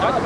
Đó là